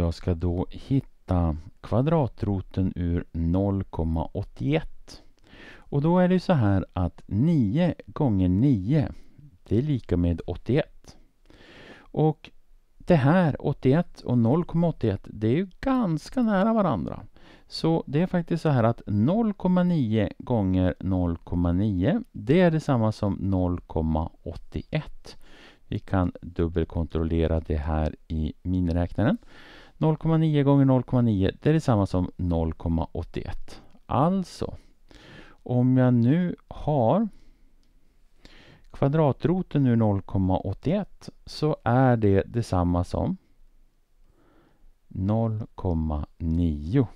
jag ska då hitta kvadratroten ur 0,81. Och då är det så här att 9 gånger 9 det är lika med 81. Och det här 81 och 0,81 det är ju ganska nära varandra. Så det är faktiskt så här att 0,9 gånger 0,9 det är detsamma som 0,81. Vi kan dubbelkontrollera det här i miniräknaren. 0,9 gånger 0,9 det är detsamma som 0,81. Alltså, om jag nu har kvadratroten ur 0,81 så är det detsamma som 0,9.